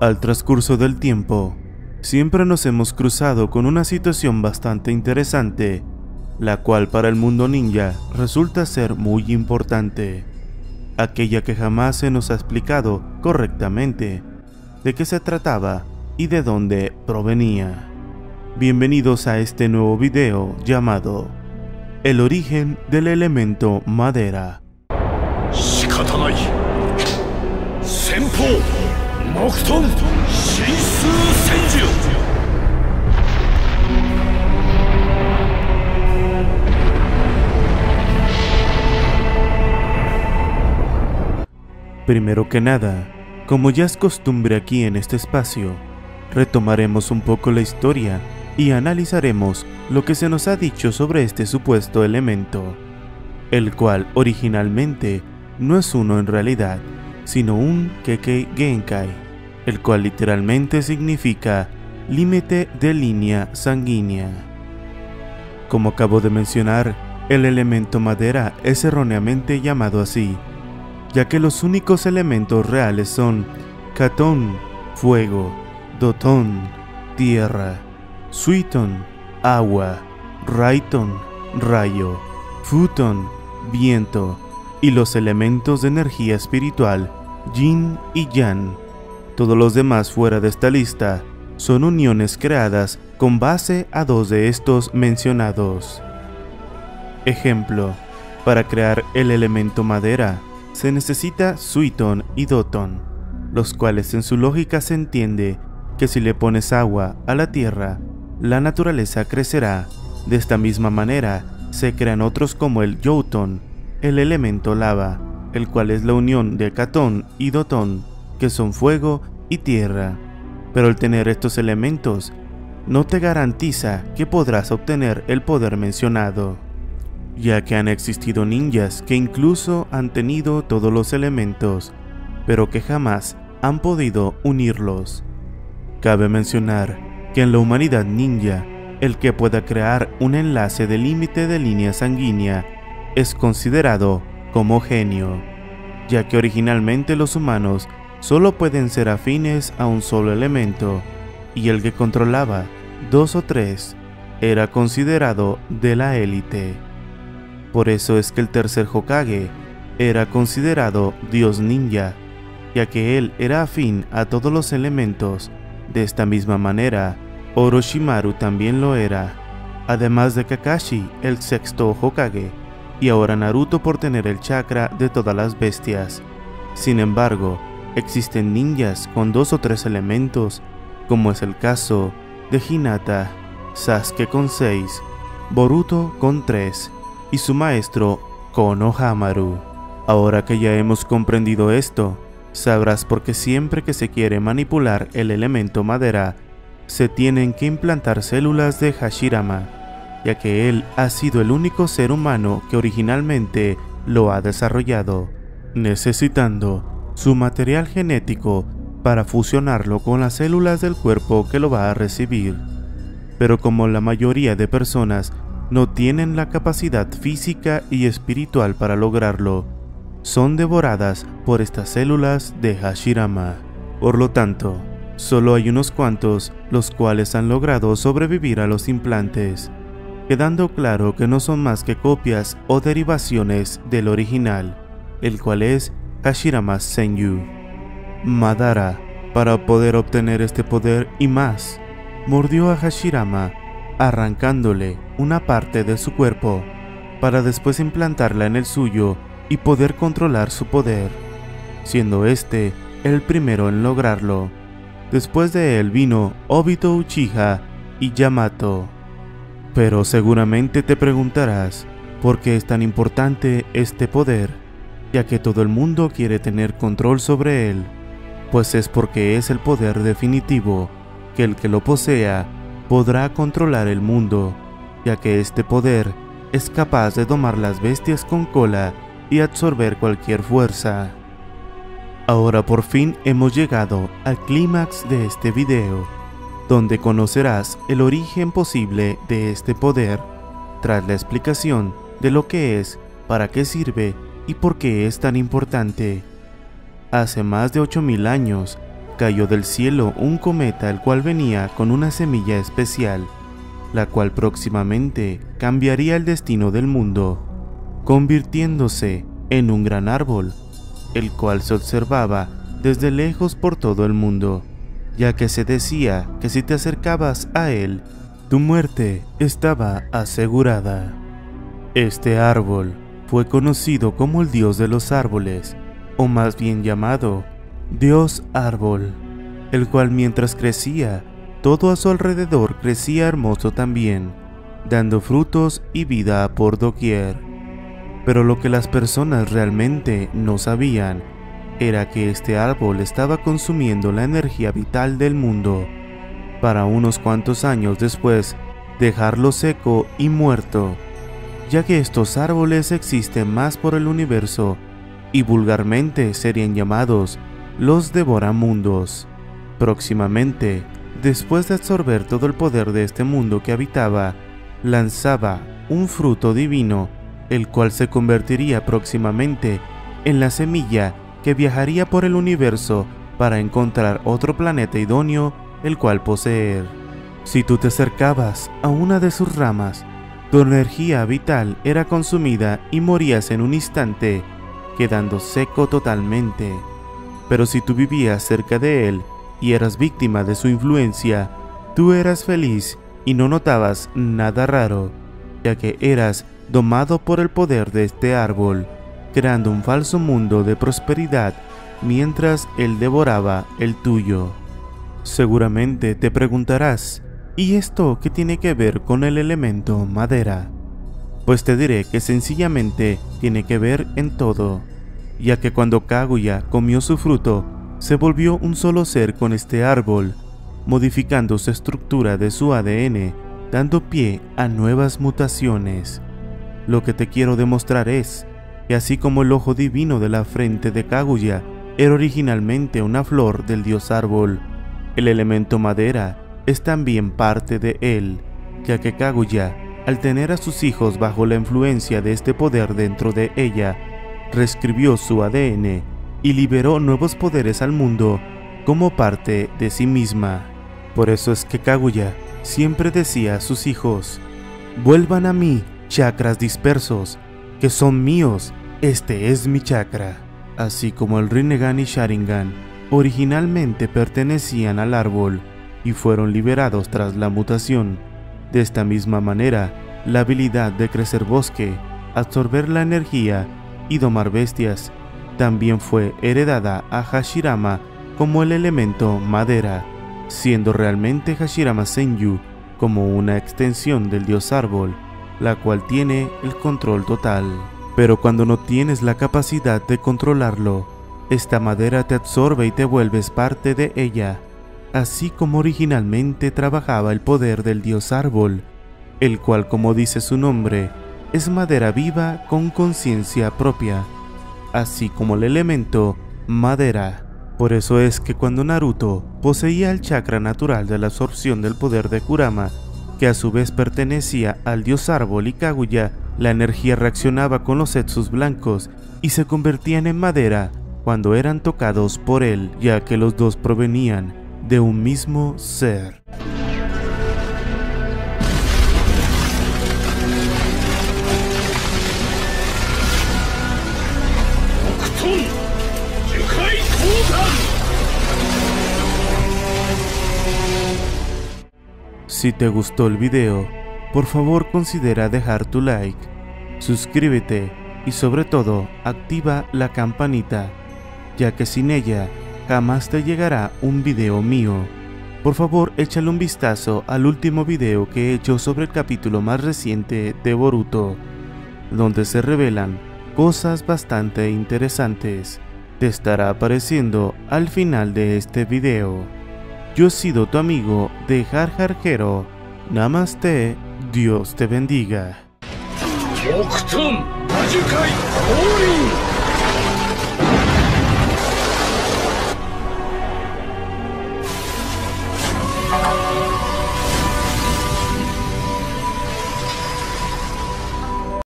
Al transcurso del tiempo, siempre nos hemos cruzado con una situación bastante interesante, la cual para el mundo ninja resulta ser muy importante, aquella que jamás se nos ha explicado correctamente de qué se trataba y de dónde provenía. Bienvenidos a este nuevo video llamado El origen del elemento madera. 仕方ない先方木遁神数戦術 Primero que nada, como ya es costumbre aquí en este espacio, retomaremos un poco la historia y analizaremos lo que se nos ha dicho sobre este supuesto elemento, el cual originalmente no es uno en realidad, sino un Kekei Genkai, el cual literalmente significa límite de línea sanguínea. Como acabo de mencionar, el elemento madera es erróneamente llamado así, ya que los únicos elementos reales son Katón, fuego, Dotón, tierra, Suiton, agua, Raiton, rayo, Futon, viento, y los elementos de energía espiritual, Yin y Yang. Todos los demás fuera de esta lista son uniones creadas con base a dos de estos mencionados. Ejemplo, para crear el elemento madera, se necesita Suiton y Doton, los cuales en su lógica se entiende que si le pones agua a la tierra, la naturaleza crecerá. De esta misma manera, se crean otros como el Jouton, el elemento lava, el cual es la unión de Catón y Dotón, que son fuego y tierra. Pero el tener estos elementos no te garantiza que podrás obtener el poder mencionado, ya que han existido ninjas que incluso han tenido todos los elementos, pero que jamás han podido unirlos. Cabe mencionar que en la humanidad ninja, el que pueda crear un enlace de límite de línea sanguínea es considerado como genio, ya que originalmente los humanos solo pueden ser afines a un solo elemento, y el que controlaba dos o tres era considerado de la élite. Por eso es que el tercer Hokage era considerado Dios ninja, ya que él era afín a todos los elementos. De esta misma manera, Orochimaru también lo era, además de Kakashi, el sexto Hokage, y ahora Naruto por tener el chakra de todas las bestias. Sin embargo, existen ninjas con dos o tres elementos, como es el caso de Hinata, Sasuke con seis, Boruto con tres y su maestro Konohamaru. Ahora que ya hemos comprendido esto, sabrás por qué siempre que se quiere manipular el elemento madera, se tienen que implantar células de Hashirama, ya que él ha sido el único ser humano que originalmente lo ha desarrollado, necesitando su material genético para fusionarlo con las células del cuerpo que lo va a recibir. Pero como la mayoría de personas no tienen la capacidad física y espiritual para lograrlo, son devoradas por estas células de Hashirama. Por lo tanto, solo hay unos cuantos los cuales han logrado sobrevivir a los implantes, quedando claro que no son más que copias o derivaciones del original, el cual es Hashirama Senju. Madara, para poder obtener este poder y más, mordió a Hashirama, arrancándole una parte de su cuerpo, para después implantarla en el suyo y poder controlar su poder, siendo este el primero en lograrlo. Después de él vino Obito Uchiha y Yamato. Pero seguramente te preguntarás, ¿por qué es tan importante este poder? Ya que todo el mundo quiere tener control sobre él, pues es porque es el poder definitivo, que el que lo posea podrá controlar el mundo, ya que este poder es capaz de domar las bestias con cola y absorber cualquier fuerza. Ahora por fin hemos llegado al clímax de este video, donde conocerás el origen posible de este poder, tras la explicación de lo que es, para qué sirve y por qué es tan importante. Hace más de 8000 años, cayó del cielo un cometa el cual venía con una semilla especial, la cual próximamente cambiaría el destino del mundo, convirtiéndose en un gran árbol, el cual se observaba desde lejos por todo el mundo, ya que se decía que si te acercabas a él, tu muerte estaba asegurada. Este árbol fue conocido como el dios de los árboles, o más bien llamado Dios Árbol, el cual mientras crecía, todo a su alrededor crecía hermoso también, dando frutos y vida por doquier. Pero lo que las personas realmente no sabían era que este árbol estaba consumiendo la energía vital del mundo, para unos cuantos años después dejarlo seco y muerto, ya que estos árboles existen más por el universo y vulgarmente serían llamados los devoramundos. Próximamente, después de absorber todo el poder de este mundo que habitaba, lanzaba un fruto divino, el cual se convertiría próximamente en la semilla que viajaría por el universo para encontrar otro planeta idóneo el cual poseer. Si tú te acercabas a una de sus ramas, tu energía vital era consumida y morías en un instante, quedando seco totalmente. Pero si tú vivías cerca de él y eras víctima de su influencia, tú eras feliz y no notabas nada raro, ya que eras domado por el poder de este árbol creando un falso mundo de prosperidad mientras él devoraba el tuyo. Seguramente te preguntarás, ¿y esto qué tiene que ver con el elemento madera? Pues te diré que sencillamente tiene que ver en todo, ya que cuando Kaguya comió su fruto, se volvió un solo ser con este árbol, modificando su estructura de su ADN, dando pie a nuevas mutaciones. Lo que te quiero demostrar es y así como el ojo divino de la frente de Kaguya era originalmente una flor del dios árbol, el elemento madera es también parte de él, ya que Kaguya, al tener a sus hijos bajo la influencia de este poder dentro de ella, reescribió su ADN y liberó nuevos poderes al mundo como parte de sí misma. Por eso es que Kaguya siempre decía a sus hijos, vuelvan a mí, chakras dispersos, que son míos este es mi chakra. Así como el Rinnegan y Sharingan originalmente pertenecían al árbol y fueron liberados tras la mutación. De esta misma manera, la habilidad de crecer bosque, absorber la energía y domar bestias también fue heredada a Hashirama como el elemento madera, siendo realmente Hashirama Senju como una extensión del dios árbol, la cual tiene el control total. Pero cuando no tienes la capacidad de controlarlo, esta madera te absorbe y te vuelves parte de ella, así como originalmente trabajaba el poder del dios árbol, el cual como dice su nombre, es madera viva con conciencia propia, así como el elemento madera. Por eso es que cuando Naruto poseía el chakra natural de la absorción del poder de Kurama, que a su vez pertenecía al dios árbol y Kaguya, la energía reaccionaba con los setsus blancos y se convertían en madera cuando eran tocados por él, ya que los dos provenían de un mismo ser. Si te gustó el video, por favor considera dejar tu like, suscríbete y sobre todo activa la campanita, ya que sin ella jamás te llegará un video mío. Por favor, échale un vistazo al último video que he hecho sobre el capítulo más reciente de Boruto, donde se revelan cosas bastante interesantes. Te estará apareciendo al final de este video. Yo he sido tu amigo de Har Hero. Namaste, Dios te bendiga.